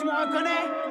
to my connect.